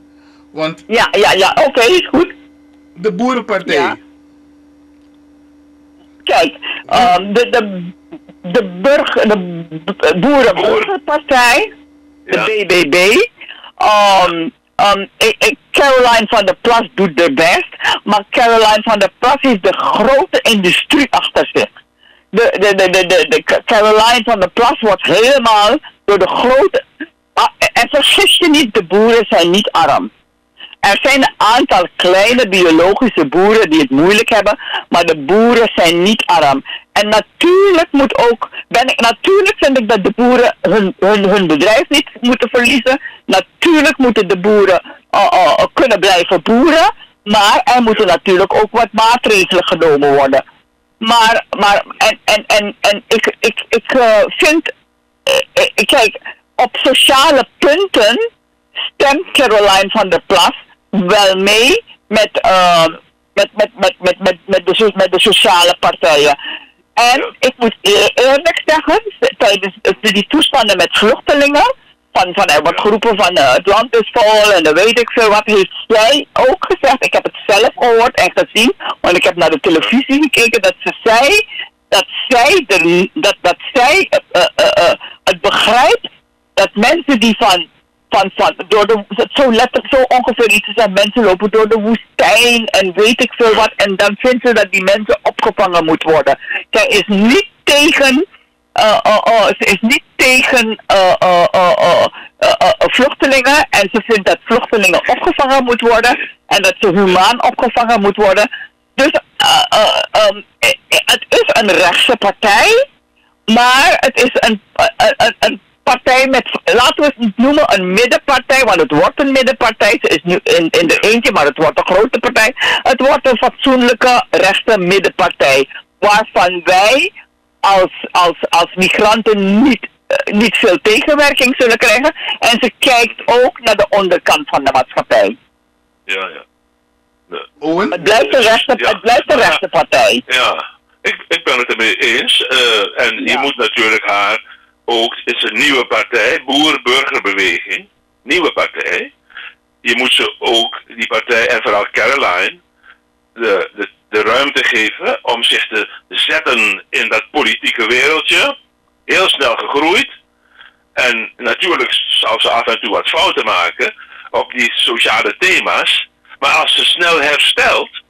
Want Ja, ja, ja, oké, is goed. de Boerenpartij, Ja. Kijk, ehm, de, de, de, burger, de Boerenburgerpartij, de BBB, ehm, ehm, ik- ik- Caroline van der Plas doet de best, maar Caroline van der Plas heeft de grote industrie achter zich. De, de, de, de, de, de Caroline van der Plas wordt helemaal door de grote... Ah, En vergis je niet, de boeren zijn niet arm. Er zijn een aantal kleine biologische boeren die het moeilijk hebben, maar de boeren zijn niet arm. En natuurlijk moet ook, ben ik, natuurlijk vind ik dat de boeren hun, hun, hun bedrijf niet moeten verliezen. Natuurlijk moeten de boeren uh, uh, kunnen blijven boeren, maar er moeten natuurlijk ook wat maatregelen genomen worden. Maar, maar en, en, en, en ik, ik, ik uh, vind, kijk, op sociale punten stemt Caroline van der Plas wel mee met, uh, met, met, met, met, met, met, de, met de sociale partijen. En ik moet eerlijk zeggen, tijdens die toestanden met vluchtelingen, van, van er wordt geroepen van uh, het land is vol en dan weet ik veel wat, heeft zij ook gezegd, ik heb het zelf gehoord en gezien, want ik heb naar de televisie gekeken, dat ze zei dat zij, de, dat, dat zij het begrijpt dat mensen die van, van, van door de, zo letterlijk, zo ongeveer iets is mensen lopen door de woestijn en weet ik veel wat, en dan vindt ze dat die mensen opgevangen moeten worden. Zij is niet tegen uh, uh, ze is niet tegen vluchtelingen. En ze vindt dat vluchtelingen opgevangen moeten worden. En dat ze humaan opgevangen moeten worden. Dus um, het is een rechtse partij, maar het is een, een, een partij met, laten we het noemen een middenpartij, want het wordt een middenpartij. Ze is nu in, in de eentje, maar het wordt een grote partij. Het wordt een fatsoenlijke rechte middenpartij, waarvan wij als, als, als migranten niet, uh, niet veel tegenwerking zullen krijgen. En ze kijkt ook naar de onderkant van de maatschappij. Ja, ja. De, Owen? Het blijft de rechte, ja. het blijft de rechte partij. Ja, ik, ik ben het ermee eens. Uh, en ja. je moet natuurlijk haar ook, is een nieuwe partij, Boer-Burgerbeweging, nieuwe partij. Je moet ze ook, die partij en vooral Caroline, de, de de ruimte geven om zich te zetten in dat politieke wereldje. Heel snel gegroeid. En natuurlijk zal ze af en toe wat fouten maken op die sociale thema's. Maar als ze snel herstelt,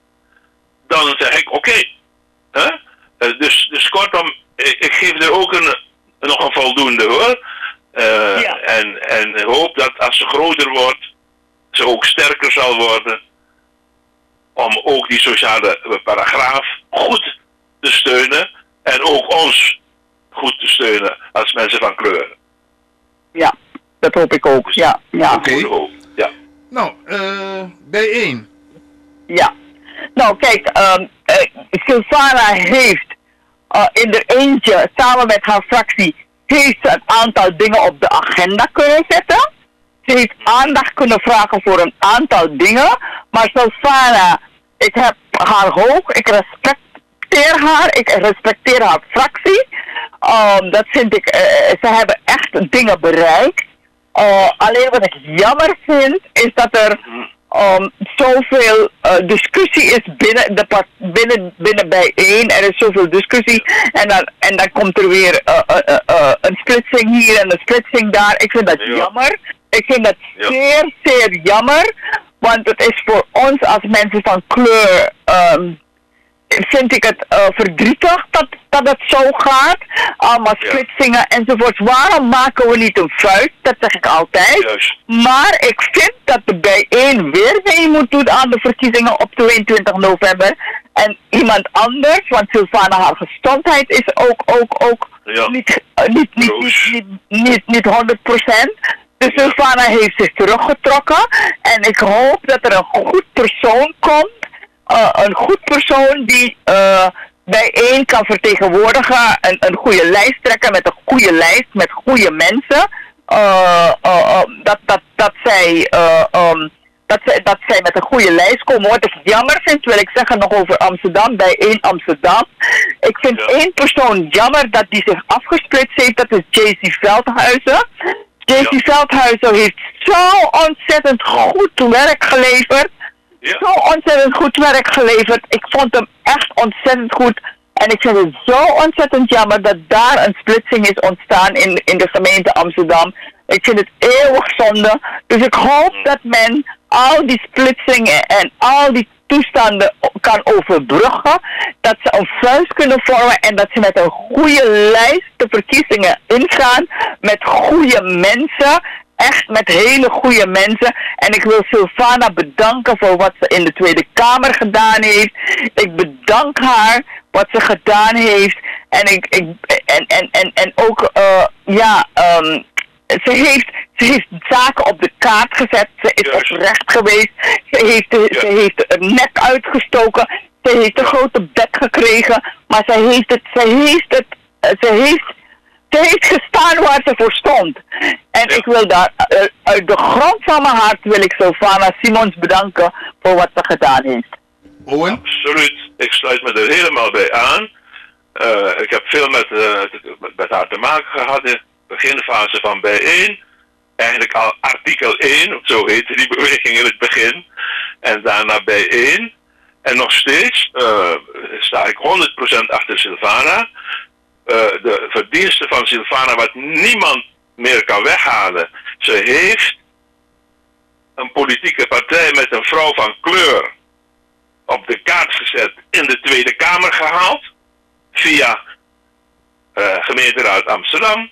dan zeg ik oké. Okay. Uh, dus, dus kortom, ik geef er ook een, nog een voldoende hoor. Uh, ja. en, en hoop dat als ze groter wordt, ze ook sterker zal worden om ook die sociale paragraaf goed te steunen en ook ons goed te steunen als mensen van kleur. Ja, dat hoop ik ook. Ja, ja. Oké. Okay. Ja. Nou, uh, bijeen. Ja. Nou, kijk, um, uh, Sylvana heeft uh, in de eentje, samen met haar fractie, heeft ze een aantal dingen op de agenda kunnen zetten. Ze heeft aandacht kunnen vragen voor een aantal dingen. Maar Sylvana ik heb haar hoog, ik respecteer haar, ik respecteer haar fractie. Um, dat vind ik, uh, ze hebben echt dingen bereikt. Uh, alleen wat ik jammer vind, is dat er um, zoveel uh, discussie is binnen, de part, binnen, binnen bijeen. Er is zoveel discussie en dan, en dan komt er weer een splitsing hier en een splitsing daar. Ik vind dat ja. jammer. Ik vind dat ja. zeer, zeer jammer. Want het is voor ons als mensen van kleur, um, vind ik het uh, verdrietig dat, dat het zo gaat. Allemaal splitsingen ja. enzovoort. Waarom maken we niet een vuist? Dat zeg ik altijd. Juist. Maar ik vind dat de bijeen weer mee moet doen aan de verkiezingen op 22 november. En iemand anders, want Sylvana haar gezondheid is ook, ook, ook ja. niet, uh, niet, niet, niet, niet, niet, niet 100% dus Sylvana heeft zich teruggetrokken. En ik hoop dat er een goed persoon komt. Uh, een goed persoon die uh, bijeen kan vertegenwoordigen. Een, een goede lijst trekken met een goede lijst met goede mensen. Uh, dat, dat, dat zij... Um, dat zij, dat zij met een goede lijst komen. Wat ik jammer vind, wil ik zeggen nog over Amsterdam, bij één Amsterdam. Ik vind ja. één persoon jammer dat die zich afgesplitst heeft, dat is JC Veldhuizen. J.C. Ja. Veldhuizen heeft zo ontzettend goed werk geleverd. Ja. Zo ontzettend goed werk geleverd. Ik vond hem echt ontzettend goed. En ik vind het zo ontzettend jammer dat daar een splitsing is ontstaan in, in de gemeente Amsterdam. Ik vind het eeuwig zonde. Dus ik hoop dat men al die splitsingen en al die toestanden kan overbruggen. Dat ze een vuist kunnen vormen en dat ze met een goede lijst de verkiezingen ingaan. Met goede mensen. Echt met hele goede mensen. En ik wil Sylvana bedanken voor wat ze in de Tweede Kamer gedaan heeft. Ik bedank haar wat ze gedaan heeft. En, ik, ik, en, en, en, en ook, uh, ja, um, ze heeft, ze heeft zaken op de kaart gezet. Ze is Juist. oprecht geweest. Ze heeft, Ja. ze heeft een nek uitgestoken. Ze heeft een grote bek gekregen. Maar ze heeft het, ze heeft het, eh, ze heeft Ze heeft gestaan waar ze voor stond. En ik wil daar uh, uit de grond van mijn hart wil ik Sylvana Simons bedanken voor wat ze gedaan heeft. Owen? Absoluut. Ik sluit me er helemaal bij aan. Uh, ik heb veel met, uh, met haar te maken gehad in de beginfase van bijeen. Eigenlijk al artikel 1, zo heette die beweging in het begin. En daarna bijeen. En nog steeds uh, sta ik 100% achter Silvana. De verdiensten van Silvana, wat niemand meer kan weghalen. Ze heeft een politieke partij met een vrouw van kleur op de kaart gezet in de Tweede Kamer gehaald via uh, gemeenteraad Amsterdam,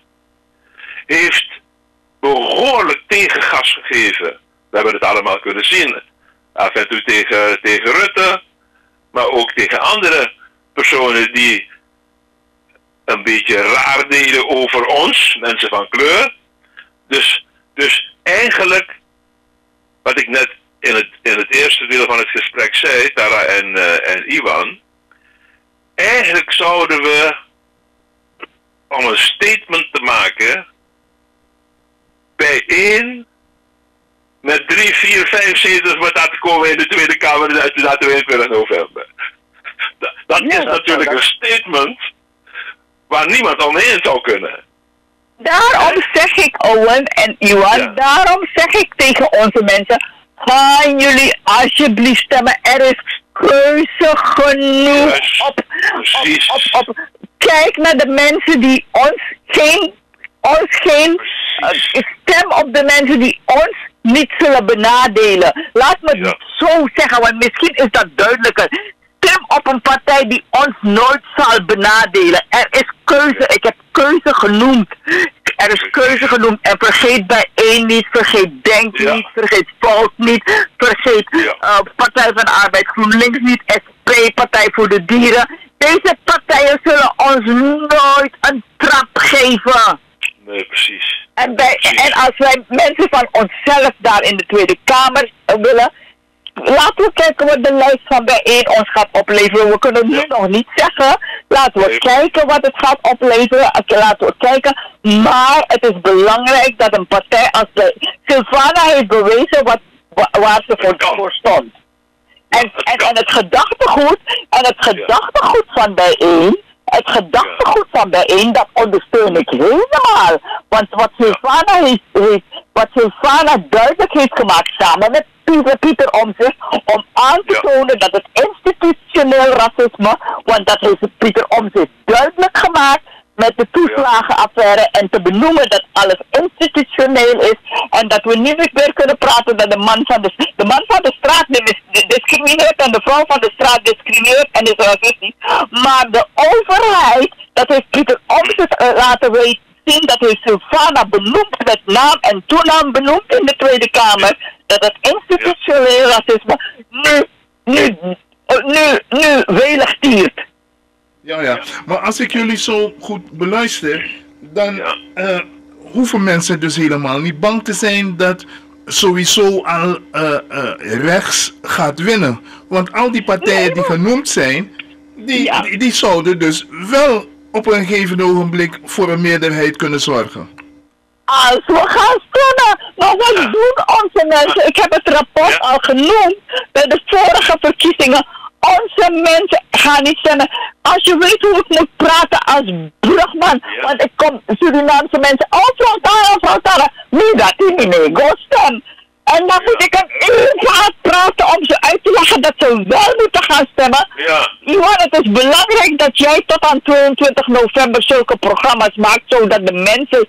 heeft behoorlijk tegengas gegeven. We hebben het allemaal kunnen zien. Af en toe tegen, tegen Rutte, maar ook tegen andere personen die een beetje raar deden over ons, mensen van kleur. Dus, dus eigenlijk, wat ik net in het, in het eerste deel van het gesprek zei, Tara en, uh, en Iwan, eigenlijk zouden we, om een statement te maken, bij één met drie, vier, vijf zetels wat te komen in de Tweede Kamer na 22 november. Dat, dat is natuurlijk een statement waar niemand omheen zou kunnen. Daarom zeg ik, Owen en Iwan, daarom zeg ik tegen onze mensen, gaan jullie alsjeblieft stemmen. Er is keuze genoeg op, op, op, op, Kijk naar de mensen die ons geen, ons geen, uh, stem op de mensen die ons niet zullen benadelen. Laat me ja. zo zeggen, want misschien is dat duidelijker stem op een partij die ons nooit zal benadelen. Er is keuze, ik heb keuze genoemd. Er is keuze genoemd en vergeet bij één niet, vergeet Denk ja. niet, vergeet Volk niet, vergeet ja. uh, Partij van de Arbeid GroenLinks niet, SP, Partij voor de Dieren. Deze partijen zullen ons nooit een trap geven. Nee, precies. En, bij, precies. en als wij mensen van onszelf daar in de Tweede Kamer willen, laten we kijken wat de lijst van bijeen ons gaat opleveren. We kunnen nu nog niet zeggen. Laten we kijken wat het gaat opleveren. Laten we kijken. Maar het is belangrijk dat een partij als de Silvana heeft bewezen wat, waar ze voor, voor stond. En, en, en het gedachtegoed, en het gedachtegoed van bijeen, het gedachtegoed van bijeen, dat ondersteun ik helemaal. Want wat Silvana heeft, heeft wat Silvana duidelijk heeft gemaakt samen met Pieter, Pieter Omzicht om aan te tonen dat het institutioneel racisme, want dat heeft Pieter Omzicht duidelijk gemaakt met de toeslagenaffaire en te benoemen dat alles institutioneel is en dat we niet meer kunnen praten dat de man van de, de man van de straat discrimineert en de vrouw van de straat discrimineert en is racistisch. Maar de overheid, dat heeft Pieter Omzicht uh, laten weten zien dat hij Sylvana benoemd met naam en toenaam benoemd in de Tweede Kamer. Dat het institutioneel racisme nu, nu, nu, nu welig tiert. Ja, ja. Maar als ik jullie zo goed beluister, dan uh, hoeven mensen dus helemaal niet bang te zijn dat sowieso al uh, uh, rechts gaat winnen. Want al die partijen die genoemd zijn, die, ja. die, die zouden dus wel op een gegeven ogenblik voor een meerderheid kunnen zorgen? Als we gaan stemmen, maar wat doen onze mensen? Ik heb het rapport ja. al genoemd bij de vorige verkiezingen. Onze mensen gaan niet stemmen. Als je weet hoe ik moet praten als brugman, ja. want ik kom Surinaamse mensen, oh frontale, frontale, niet dat die niet mee, go stem. En dan moet ik een uur gaan praten om ze uit te leggen dat ze wel moeten gaan stemmen. Ja. Iwan, het is belangrijk dat jij tot aan 22 november zulke programma's maakt, zodat de mensen,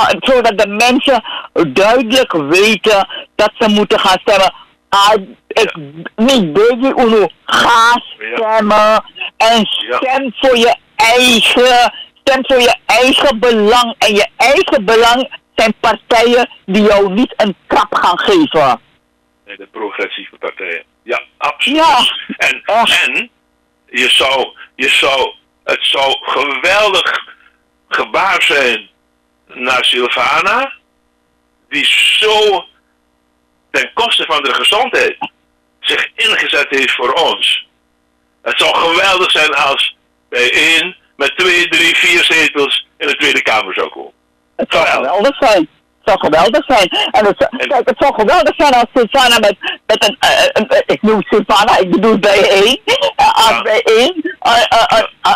uh, zodat de mensen duidelijk weten dat ze moeten gaan stemmen. Uh, ik, niet baby Uno, ga stemmen ja. en stem ja. voor je eigen, stem voor je eigen belang en je eigen belang zijn partijen die jou niet een trap gaan geven. Nee, de progressieve partijen. Ja, absoluut. Ja. En, en je zou, je zou, het zou geweldig gebaar zijn naar Silvana, die zo ten koste van de gezondheid zich ingezet heeft voor ons. Het zou geweldig zijn als bij één met twee, drie, vier zetels in de Tweede Kamer zou komen. Het zou Geweldig. zijn. Het zou geweldig zijn. En het, kijk, het zou geweldig zijn als Sylvana met, met een, een- een- ik noem Sylvana, ik bedoel bijeen, eh, als bijeen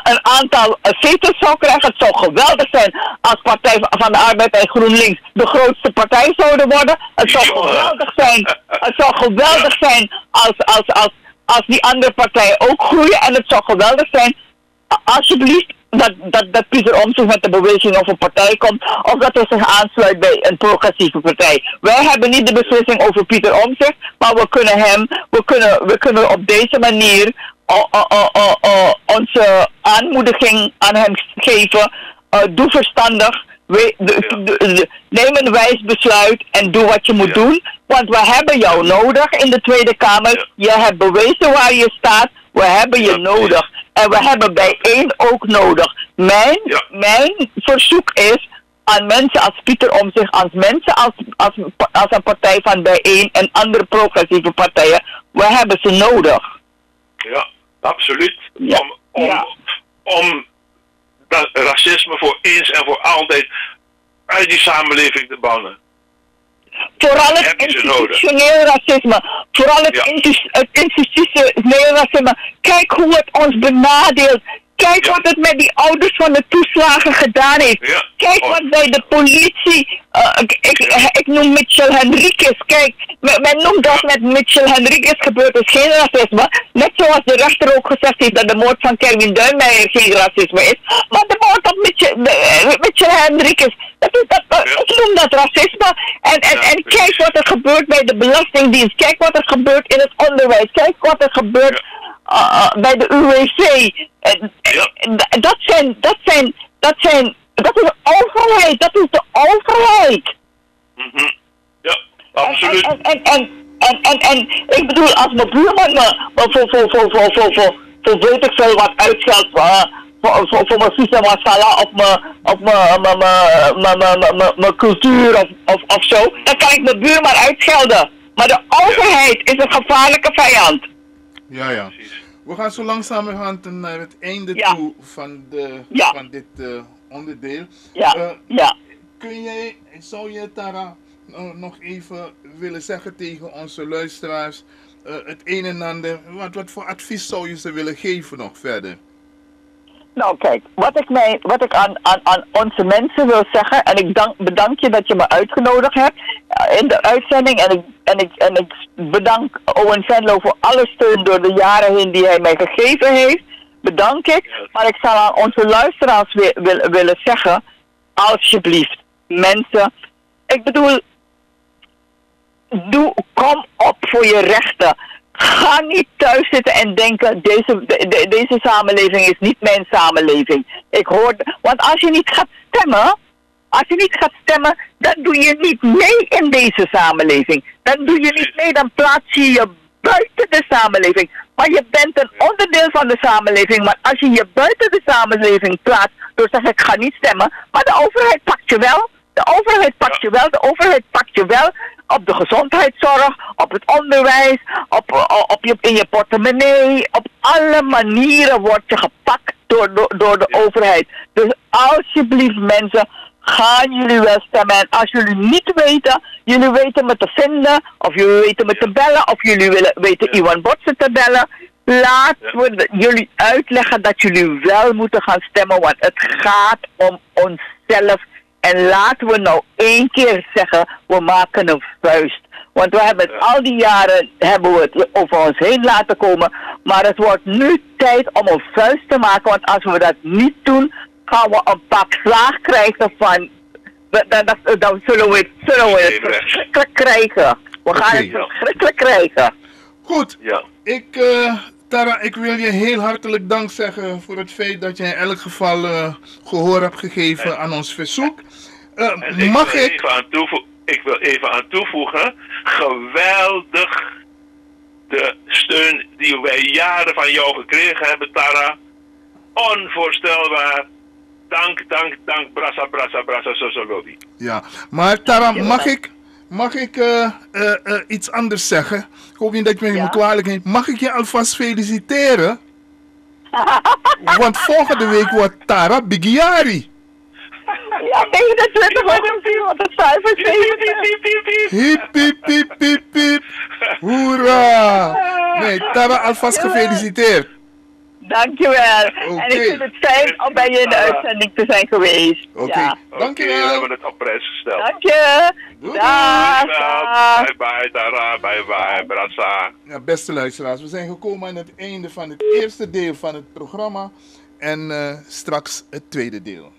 een aantal zetels zou krijgen. Het zou geweldig zijn als Partij van de Arbeid en GroenLinks de grootste partij zouden worden. Het zou geweldig zijn. Het zou geweldig zijn als, als, als, als die andere partijen ook groeien. En het zou geweldig zijn alsjeblieft dat, dat, dat Pieter Omtzigt met de beweging of een partij komt, of dat hij zich aansluit bij een progressieve partij. Wij hebben niet de beslissing over Pieter Omtzigt, maar we kunnen hem, we kunnen, we kunnen op deze manier o- o- o- o- o- onze aanmoediging aan hem geven. Uh, doe verstandig. We, de- Ja. de- de- neem een wijs besluit en doe wat je moet Ja. doen. Want we hebben jou nodig in de Tweede Kamer. Je hebt bewezen waar je staat. We hebben je Ja, nodig. En we hebben bijeen ook nodig. Mijn, Ja. mijn verzoek is aan mensen als Pieter Omtzigt, als mensen als, als, als een partij van bijeen en andere progressieve partijen. We hebben ze nodig. Ja, absoluut. Ja. Om, om, Ja. om dat racisme voor eens en voor altijd uit die samenleving te bannen. Vooral het institutioneel racisme. Vooral het, Ja. institutioneel racisme. Kijk hoe het ons benadeelt. Kijk Ja. wat het met die ouders van de toeslagen gedaan heeft. Ja. Kijk Oh. wat bij de politie. eh, ik, ik, ik noem Mitchell Henriquez. Kijk, men, men noemt dat met Mitchell Henriquez gebeurd is geen racisme. Net zoals de rechter ook gezegd heeft dat de moord van Kevin Duinmeijer geen racisme is. Maar de moord op Mitchell, de- Mitchell Henriquez, dat is, dat, Ja. ik noem dat racisme. En, en, en kijk wat er gebeurt bij de Belastingdienst. Kijk wat er gebeurt in het onderwijs. Kijk wat er gebeurt uh, bij de UWC. Dat zijn, dat zijn, dat zijn, dat is de overheid. Dat is de overheid. Mhm. Ja, absoluut. En, en, en, en, en, en, ik bedoel, als mijn buurman me, voor, voor, voor, voor, voor, voor, voor weet ik veel wat uitscheldt, uh, voor, voor, voor mijn vieze masala of mijn, of mijn, mijn, mijn, mijn, mijn, mijn cultuur of, of, of zo, dan kan ik mijn buurman uitschelden. Maar de overheid is een gevaarlijke vijand. Ja, ja. Precies. We gaan zo langzamerhand naar het einde Ja. toe van, de, Ja. van dit eh, onderdeel. Ja, Eh, ja. Kun jij, zou je Tara eh, nog even willen zeggen tegen onze luisteraars eh, het een en ander? Wat, wat voor advies zou je ze willen geven nog verder? Nou kijk, wat ik, mij, wat ik aan, aan, aan onze mensen wil zeggen, en ik dank, bedank je dat je me uitgenodigd hebt eh, in de uitzending. En ik, en, ik, en ik bedank Owen Venlo voor alle steun door de jaren heen die hij mij gegeven heeft. Bedank ik. Maar ik zal aan onze luisteraars wi- wil- willen zeggen, alsjeblieft, mensen. Ik bedoel, doe, kom op voor je rechten. Ga niet thuis zitten en denken, deze, de- de- deze samenleving is niet mijn samenleving. Ik hoor, want als je niet gaat stemmen, als je niet gaat stemmen, dan doe je niet mee in deze samenleving. Dan doe je niet mee, dan plaats je je buiten de samenleving. Maar je bent een onderdeel van de samenleving. Maar als je je buiten de samenleving plaatst, door te zeggen ik ga niet stemmen, maar de overheid pakt je wel. De overheid pakt je wel, de overheid pakt je wel op de gezondheidszorg, op het onderwijs, op, op, op je, in je portemonnee. Op alle manieren word je gepakt door, door, door de overheid. Dus alsjeblieft mensen, gaan jullie wel stemmen. En als jullie niet weten, jullie weten me te vinden, of jullie weten me te bellen, of jullie willen, weten Iwan Botsen te bellen. Laat Ja. we jullie uitleggen dat jullie wel moeten gaan stemmen, want het gaat om onszelf. En laten we nou één keer zeggen, we maken een vuist. Want we hebben het al die jaren hebben we het over ons heen laten komen. Maar het wordt nu tijd om een vuist te maken. Want als we dat niet doen, gaan we een pak slaag krijgen van... Dan, dan, dan zullen we het, zullen we het verschrikkelijk krijgen. We gaan het verschrikkelijk krijgen. Goed, Ja. ik, eh, Tara, ik wil je heel hartelijk dank zeggen voor het feit dat je in elk geval eh, gehoor hebt gegeven aan ons verzoek. Eh, mag wil ik? Even ik wil even aan toevoegen. Geweldig de steun die wij jaren van jou gekregen hebben, Tara. Onvoorstelbaar. Dank, dank, dank. Brassa, brassa, brassa, so, lobby. Ja, maar Tara, mag ik, mag ik eh, eh, eh, iets anders zeggen? Ik hoop niet dat je me Ja. kwalijk neemt. Mag ik je alvast feliciteren? Want volgende week wordt Tara Bigiari. Ja, 29 wordt want het cijfer is 27. Hiep, hiep, hiep, hiep, hiep. Hoera! Nee, Tara, alvast gefeliciteerd. Dankjewel. En ik vind het fijn om bij je in de uitzending te zijn geweest. Oké, Ja. Oké, we dankjewel. hebben het op prijs gesteld. Dank je. Bye bye, Tara. Bye bye, Brassa. Ja, beste luisteraars, we zijn gekomen aan het einde van het eerste deel van het programma en eh, straks het tweede deel.